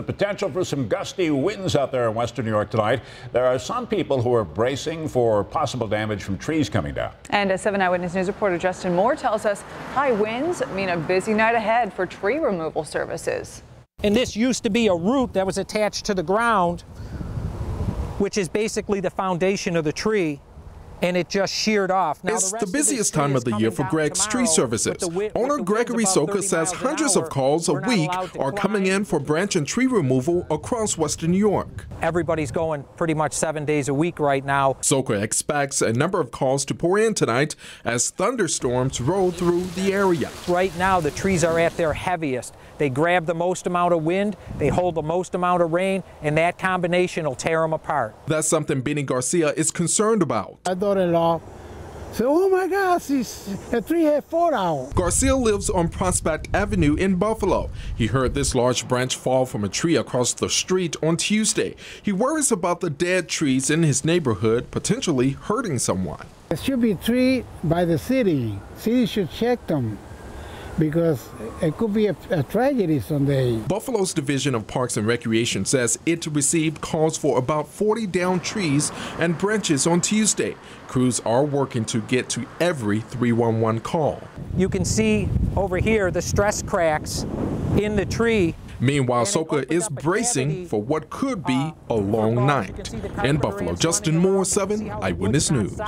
The potential for some gusty winds out there in western New York tonight. There are some people who are bracing for possible damage from trees coming down. And as 7 Eyewitness News reporter Justin Moore tells us, high winds mean a busy night ahead for tree removal services. And this used to be a root that was attached to the ground, which is basically the foundation of the tree and it just sheared off. Now, it's the, the busiest time of the year for Greg's Tree Services. Owner Gregory Sojka says hundreds of calls a week are coming in for branch and tree removal across western New York. Everybody's going pretty much seven days a week right now. Sojka expects a number of calls to pour in tonight as thunderstorms roll through the area. Right now, the trees are at their heaviest. They grab the most amount of wind, they hold the most amount of rain, and that combination will tear them apart. That's something Benny Garcia is concerned about daughter-in-law said, oh my gosh, a tree had four out. Garcia lives on Prospect Avenue in Buffalo. He heard this large branch fall from a tree across the street on Tuesday. He worries about the dead trees in his neighborhood potentially hurting someone. It should be tree by the city. City should check them because it could be a, a, tragedy someday. Buffalo's Division of Parks and Recreation says it received calls for about 40 downed trees and branches on Tuesday. Crews are working to get to every 311 call. You can see over here the stress cracks in the tree Meanwhile, Sojka is bracing for what could be uh, a long night. In Buffalo, Justin Moore, 7 Eyewitness News.